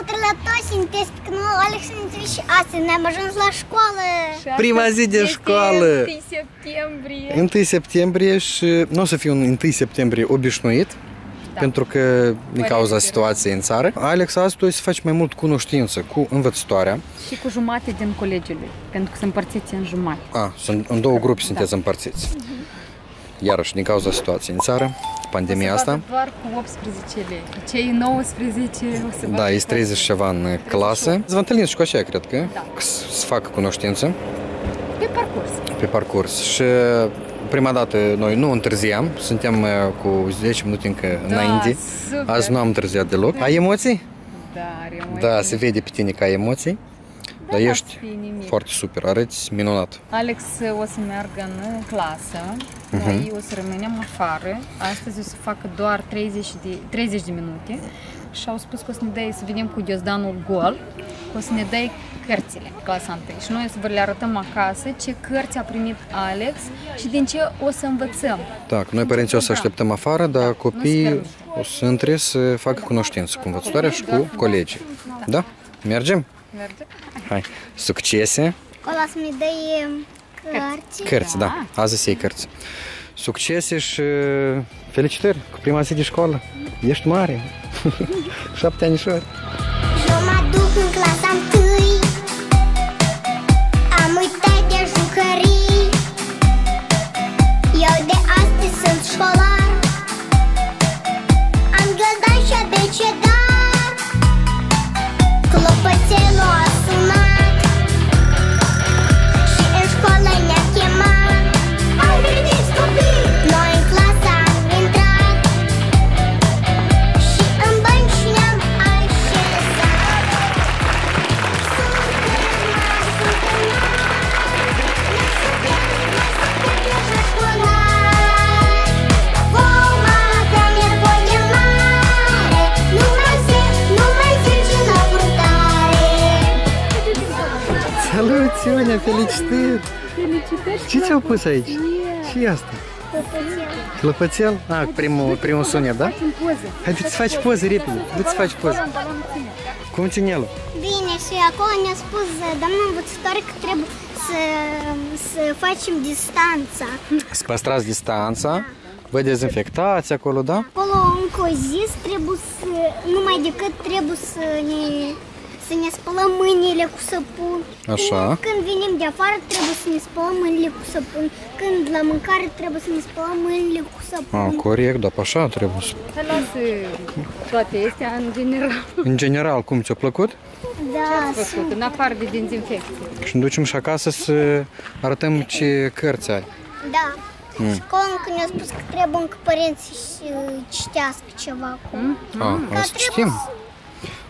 Завтра la toți sunteți, că nu, Alex ne și astăzi ne-am ajuns la școală. Prima zi de școală. 1 septembrie. 1 septembrie și nu o să fie un 1 septembrie obișnuit, da. pentru că din cauza situației în țară. Alex, azi tu o să faci mai mult cunoștință cu învățătoarea. Și cu jumate din colegiul lui, pentru că sunt împărțiți în jumate. A, sunt în două grupi sunteți împărțiți. Iarăși, din cauza situației în țară, pandemia Se asta. vadă doar cu 18 elevi. Cei 19 o să Da, vadă este 30 și ceva în clasă. Vă întâlniți și cu așa, cred că, Da. să să facă cunoștință pe parcurs. pe parcurs. Și prima dată noi nu întârziam, suntem uh, cu 10 minute încă înainte. super. Azi nu am întârziat deloc. Ai emoții? Da, are mai Da, se vede pe tine că ai emoții. Dar n-ar ești fi nimic. foarte super, arăți minunat. Alex o să meargă în clasă, Mhm. noi o să rămânem afară. Astăzi o să facă doar 30 de, 30 de minute și au spus că o să ne dai să venim cu ghiozdanul gol, că o să ne dai cărțile, clasa 1. Și noi o să vă le arătăm acasă ce cărți a primit Alex și din ce o să învățăm. Da, că noi părinții o să Da. așteptăm afară, dar Nu copiii sperăm. o să intre să facă cunoștință cu învățătoarea și cu colegii. Da? Mergem? Merge? Hai. Succese. Acolo să mi dai cărți. Cărți, da. Azi să iei cărți. Succese și felicitări cu prima zi de școală. Ești mare. Șapte anișori. Felicitări! Felicitări! Ce ți-au pus aici? ce e asta? Clăpățel? Ah, primul, primul sunet, da? Facem poză. Haideți să faci poză repede. Du-ți să faci poză. Cum ține el? Bine, și acolo ne-a spus doamna învățătoare că trebuie să, să facem distanța. Să păstrați distanța. Vă dezinfectați acolo, da? Acolo încă o zi trebuie să, numai decât trebuie să ne, să ne spălăm mâinile cu săpun. Așa. Când, când venim de afară trebuie să ne spălăm mâinile cu săpun. Când la mâncare trebuie să ne spălăm mâinile cu săpun. Ah, corect, da, pe așa trebuie să... Hai lasă toate astea în general. În general, cum ți-a plăcut? Da, Făcut, în afară de dezinfecție. Și ne ducem și acasă să arătăm ce cărți ai. da. Mm. Școala încă ne-a spus că trebuie încă părinții să citească ceva acum. Ah, o să citim. O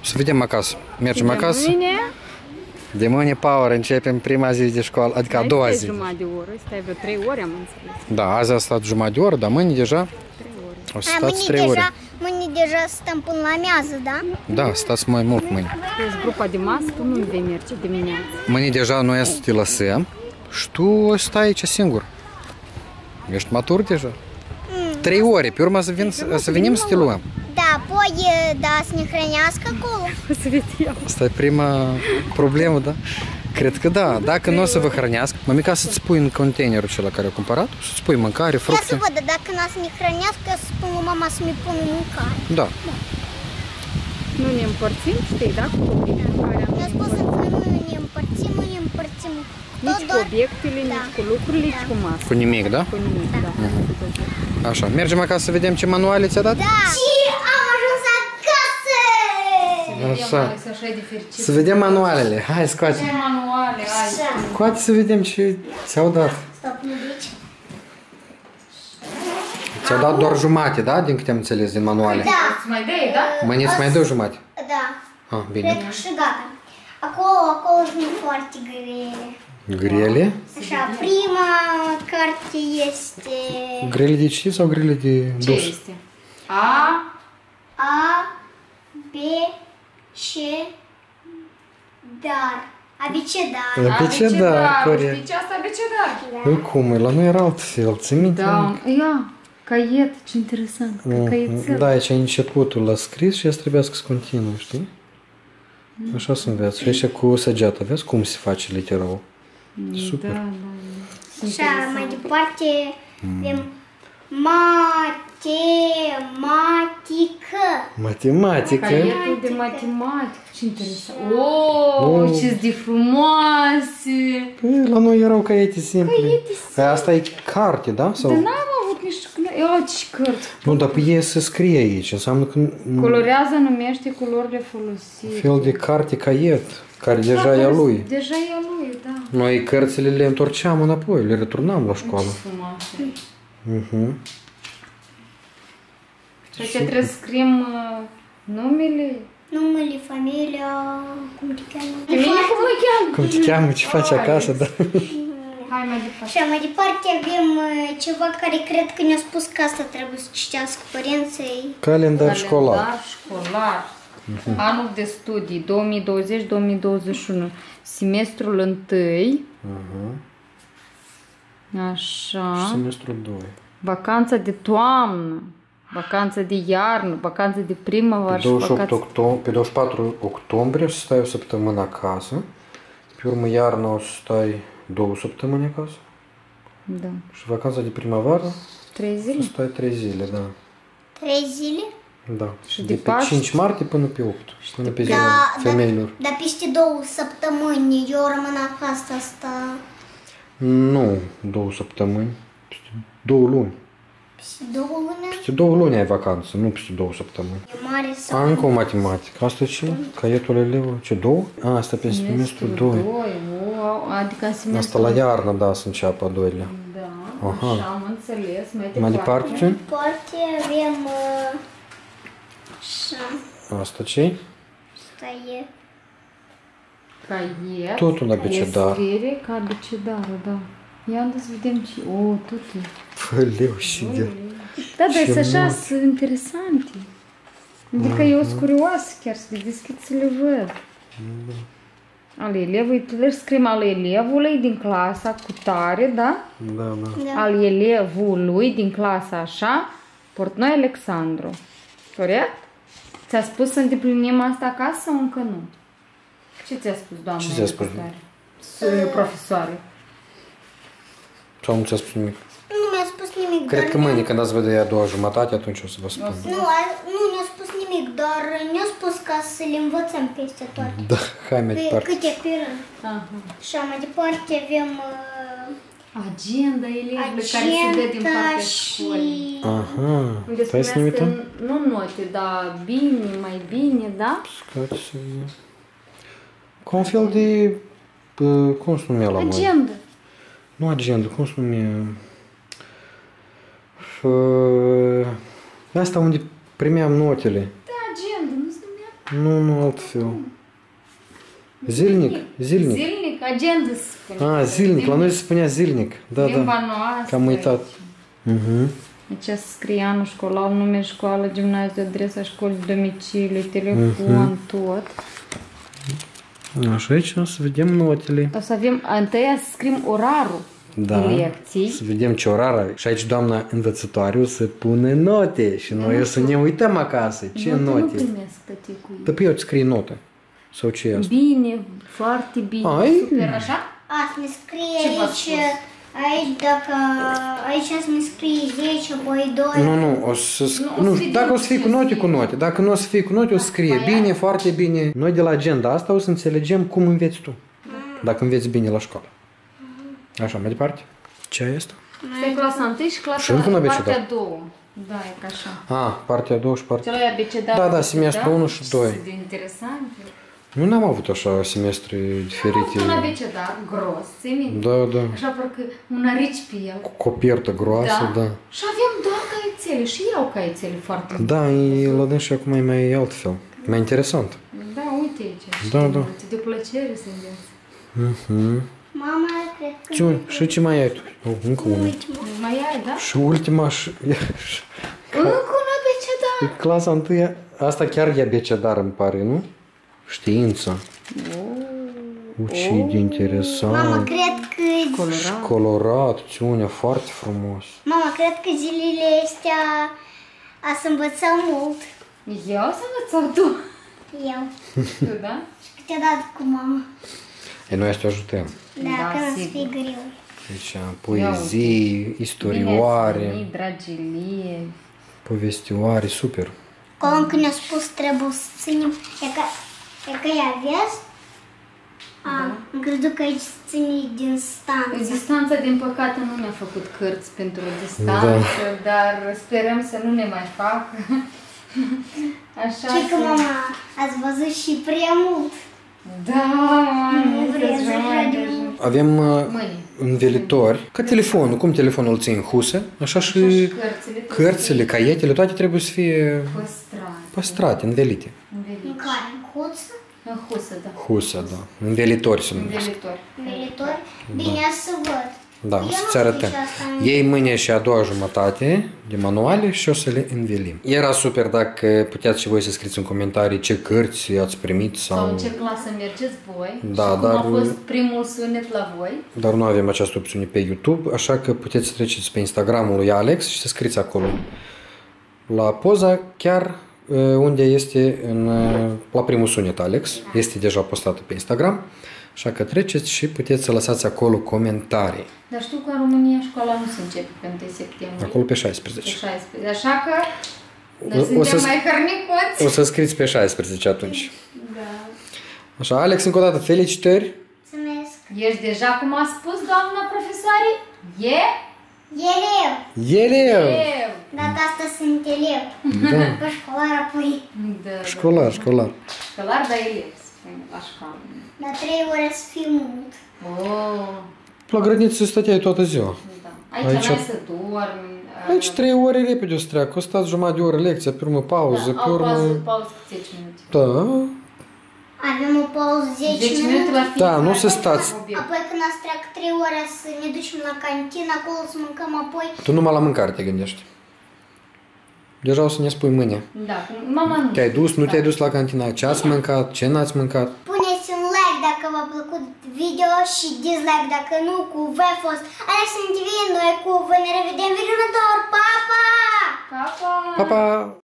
să vedem acasă. Mergem acasă. Mâine, De mâine, Power, începem prima zi de școală, adică a doua zi. jumătate de oră, stai vreo 3 ore am înțeles. Da, azi a stat jumătate de oră, dar mâine deja o să A, stați mâine, trei ore. deja, mâine deja stăm până la amiază, da? Da, stați mai mult mâine. Tu ești grupa de masă, tu nu vei merge dimineața. Mâine deja noi să te lăsăm și tu o să stai aici singur. Ești matur deja. Trei ore, pe urmă să, vin, să venim să te luăm. Da, apoi, da, să ne hrănească acolo. O să vedem. Asta e prima problemă, da? Cred că da. Dacă nu o să vă hrănească, mămica să-ți pui în containerul acela care a cumpărat, să-ți pui mâncare, Ia să fructe. văd, dacă n-a să ne hrănească, să spun lui mama să-mi pună mâncare. Da. Nu ne împărțim, știi, da? Cu copiii care am Mi-a spus să nu ne împărțim, nu ne împărțim. Tot Nici cu doar, obiectele, Da. nici cu lucrurile, nici cu masă. Cu nimic, da? Cu nimic, da. Așa. Mergem acasă să vedem ce manuale ți-a dat? da. Și am ajuns acasă! Așa. Alex, așa e de fericit. Să vedem manualele. Hai, scoate. Ce manuale ai? Scoate să vedem ce ți-au dat. Stop, nu duci. Ți-au dat doar jumate, da? Din câte am înțeles din manuale. Da, Îți mai dai, da? Mâine îți mai dă jumate. da. Ah, bine. Cred că și gata. Acolo, acolo sunt foarte grele. Grele? Așa, prima carte este Grele de citit sau grele de Ce dus? este? A, A, B, C, dar. Abecedar. Abecedar, corect. Știi ce asta abecedar? Păi cum, e? la noi era altfel, ți minte? Da, ia, caiet, ce interesant, ca Mhm. caietel. Da, aici e începutul la scris și asta trebuia să continuu, știi? Așa să înveți. Și aici cu săgeata, vezi cum se face literul? Super. Da, da, da. Așa, mai departe Mm. avem matematică. Matematică. Caietul de matematică, ce interesant. Oh, Oh. ce de frumoase! Păi, la noi erau caiete simple. Păi asta e carte, da? Sau... Dar n-am avut nici... Ia ce cărți! Nu, dar pe ei se scrie aici. Înseamnă că nu- Colorează numește culorile folosite. fel de carte caiet, care deja e a lui. Deja e a lui, da. Noi cărțile le întorceam înapoi, le returnam la Ce școală. frumoase. Mhm. Și aici trebuie să scriem uh, numele. Numele, familia, cum te cheamă? Pe mine cum mă cheamă? Cum te cheamă, ce faci acasă, da? Hai mai departe. Așa, mai departe avem uh, ceva care cred că ne-a spus că asta trebuie să citească părinții. Calendar școlar. Calendar școlar. Anul de studii 2020-2021. Semestrul 1. Așa. Semestrul 2. Vacanța de toamnă. Vacanța de iarnă, vacanța de primăvară Pe și 28 vacanța... octombrie, pe 24 octombrie o să stai o săptămână acasă. Pe urmă iarna o să stai două săptămâni acasă. Da. Și vacanța de primăvară Trei o să zile? stai 3 zile, da. Trei zile? Da. Și de, de pe Paști? 5 martie până pe 8. Până pe ziua Da, femeilor. Dar peste două săptămâni eu rămân acasă asta. Nu, două săptămâni. Peste două luni. Peste două luni? Peste două luni ai vacanță, nu peste două săptămâni. E mare sau... A, încă o matematică. Asta ce? Caietul elevului? Ce, două? A, asta pe semestrul 2. Doi. O, adică în Asta semestrul... la iarnă, da, să înceapă a doilea. Da, Aha. așa am înțeles. Mai Mai departe ce? Departe avem... Uh, așa, Asta ce asta e... Caiet. Totul abecedar. E scriere ca abecedară, da. Ia să vedem ce... O, totul. Făleu și de... Da, dar Ce sunt așa, mult. sunt interesante. Adică eu sunt curioasă chiar să le deschid să le văd. Al elevului, trebuie să scriem al elevului din clasa cu tare, da? Da, da. Da. Al elevului din clasa așa, Portnoi Alexandru. Corect? Ți-a spus să îndeplinim asta acasă sau încă nu? Ce ți-a spus, doamna? Ce ți-a spus? educatoare? S- Profesoare. Sau nu ți-a spus nimic? Nu mi-a spus nimic, Cred dar că mâine, când ați vedea a doua jumătate, atunci o să vă spun. Nu, a, nu ne-a spus nimic, doar ne-a spus ca să le învățăm peste toate. Da, hai mai Pe departe. câte pe rând. Aha. Și mai departe avem uh, Agenda elevului care se dă din agenda partea și... școlii. Aha, Unde stai să ne spuneați că uităm. nu note, dar bine, mai bine, da? Care să fie? Ca un fel de... uh, Cum se numea la noi? Agenda. Nu agenda, cum se numea? Uh, Asta unde primeam notele. Da, agenda, nu se numea? Nu, nu altfel. Zilnic, zilnic. Zilnic, agenda se spune. Ah, zilnic, la noi se spunea zilnic. Da, Limba da. noastră. Că am uitat. Mhm. Aici se scrie anul școlar, nume școală, gimnaziu, adresa școlii, domiciliu, telefon, tot. Așa, aici o să vedem notele. O să avem, întâia să scriem orarul Da. de lecții. Să vedem ce orar are. Și aici doamna învățătoare o să pune note și noi o să ne uităm acasă. Ce Note Nu note? primesc tăticul. Dar pe eu îți scrii notă. Sau ce e asta? Bine, foarte bine, Ai? super, așa? A, să ne scrie Ce v-a aici, spus? aici, dacă, aici să ne scrie 10, apoi 2. Nu, nu, o să, sc- Nu, o nu, să fie dacă o să fie cu ce note, să cu note. Dacă nu o să fie cu note, o să scrie bine, foarte bine. Noi de la agenda asta o să înțelegem cum înveți tu. Dacă înveți bine la școală. Așa, mai departe. Ce ai asta? Este clasa 1 și clasa Și încă un abecedar. partea 2. Da, e ca așa. Ah, partea a doua și partea... Celălalt abecedar. Da, da, semestru unu și doi. Ce de interesant. Nu n-am avut așa semestre diferite. Un abecedar gros, ți Da, da. Așa parcă un arici pe el. Cu copertă groasă, da. Și aveam doar caiețele și iau caiețele foarte Da, e la dânsul acum e mai altfel. Mai interesant. Da, uite aici. Da, știi, da. multe De plăcere să înveți. Mhm. Mama, cred că... Ce, și ce mai ai tu? Oh, încă unul. Ultima. Mai ai, da? Și ultima și... Încă un abecedar. E clasa întâia, asta chiar e abecedar, îmi pare, nu? Știința. Oh. Ce de interesant. Mama, cred că... Și colorat, țiunea, foarte frumos. Mama, cred că zilele astea a să învățăm mult. Eu să învățau tu. Eu. Tu, da? Și câteodată cu mama. E noi să te ajutăm. Da, Da, când o să sigur. fie greu. Deci, poezii, istorioare, Bine, dragii povestioare, super. Acolo când ne-a spus trebuie să ținem, e că, e că ea vezi, a, am crezut că aici se ține din stanță. Distanța, din păcate, nu ne-a făcut cărți pentru distanță, dar sperăm să nu ne mai facă. Așa Și că că... mama, ați văzut și prea mult. Da, Nu vreți că să mai joci de- Avem uh, Mâine. învelitori, ca telefonul, cum telefonul îl ții în husă, așa și Și cărțile trebuie cărțile, caietele, toate trebuie să fie păstrate. păstrate, învelite. În Învelit. care? În cuță? În husă, da. Husă, da. Învelitori se numesc. Învelitori. Velitori? Bine să văd. Da, Eu o nu să-ți știu arătăm. ce asta în- Ei mâine și a doua jumătate de manuale și o să le învelim. Era super dacă puteați și voi să scrieți în comentarii ce cărți ați primit Sau sau... în ce clasă mergeți voi Da, și cum dar- a fost primul sunet la voi. Dar nu avem această opțiune pe YouTube, așa că puteți să treceți pe Instagramul lui Alex și să scrieți acolo. La poza chiar uh, unde este în, uh, la primul sunet Alex, este deja postată pe Instagram, așa că treceți și puteți să lăsați acolo comentarii. Dar știu că în România școala nu se începe pe 1 septembrie. Acolo pe Pe 16. 16. Așa că noi O- o suntem să- mai hărnicoți. O să scriți pe 16 atunci. Da. Așa, Alex, încă o dată felicitări. Mulțumesc. Ești deja, cum a spus doamna profesoare? E? Elev. Eleu! Eu. Data asta sunt elev. Da, Că școlar apoi. Da, da. școlar, școlar. Școlar, dar elev, spune, la școală. La trei ore să fie mult. Oh, La grădiniță stăteai toată ziua. da. Aici, Aici- n-ai să dormi. Aici trei ore repede o să treacă. O stați jumătate de oră lecția, pe urmă pauză, da, pe au urmă... pauză, pauză cu 10 minute. Da, Avem o pauză 10, 10 minute minute. la Da, fiecare nu să stați. obiect. Apoi când ați treacă 3 ore să ne ducem la cantină, acolo să mâncăm apoi. tu numai la mâncare te gândești. Deja o să ne spui mâine. Da, mama nu. Te-ai dus, nu Da. te-ai dus la cantina, ce ați mâncat, ce n-ați mâncat. Puneți un like dacă v-a plăcut video și dislike dacă nu, cu V a fost Alex în TV, noi cu V ne revedem viitor, pa, pa! Pa, pa! Pa, pa!